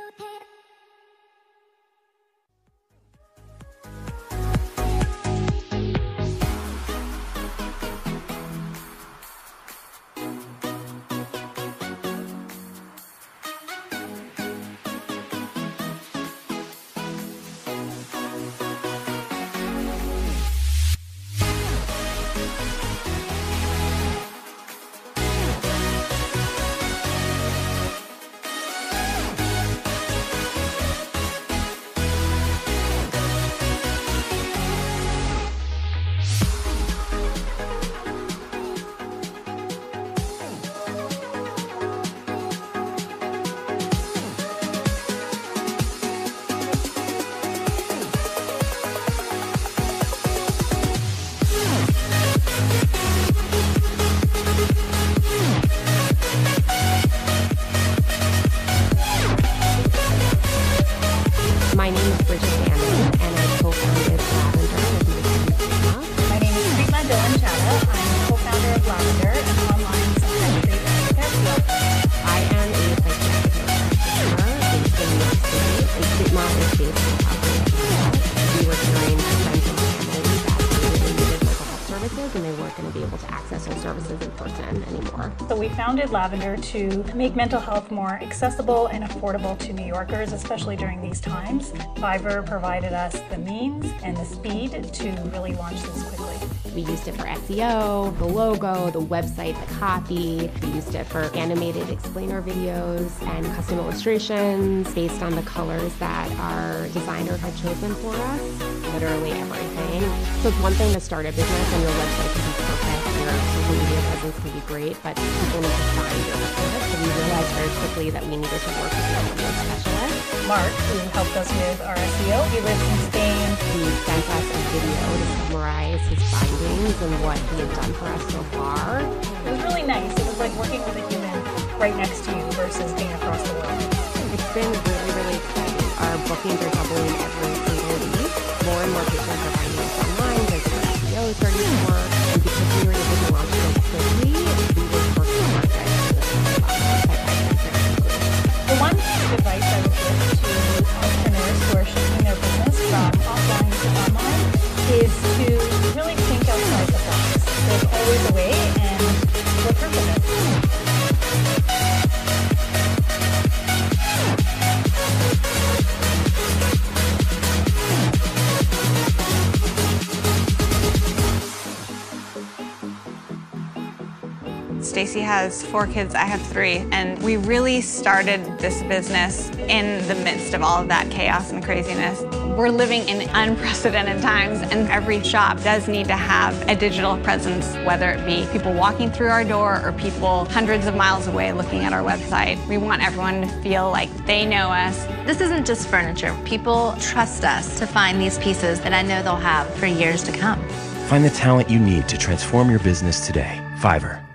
stupid My name is Bridget Bannon, and I co-founded Lavender my name is Prima Dylan Chada. I'm co-founder of Lavender, anymore. So we founded Lavender to make mental health more accessible and affordable to New Yorkers, especially during these times. Fiverr provided us the means and the speed to really launch this quickly. We used it for SEO, the logo, the website, the copy. We used it for animated explainer videos and custom illustrations based on the colors that our designer had chosen for us. Literally everything. So it's one thing to start a business and your website can be perfect, your social media presence can be great, but people need to find your business. So we realized very quickly that we needed to work with a SEO specialist. Mark, who helped us with our SEO, he lives in Spain. He sent us a video to summarize his findings and what he had done for us so far. It was really nice. It was like working with a human right next to you versus being across the world. It's been really, really exciting. Our bookings are doubling Stacy has four kids, I have three, and we really started this business in the midst of all of that chaos and craziness. We're living in unprecedented times, and every shop does need to have a digital presence, whether it be people walking through our door or people hundreds of miles away looking at our website. We want everyone to feel like they know us. This isn't just furniture. People trust us to find these pieces that I know they'll have for years to come. Find the talent you need to transform your business today. Fiverr.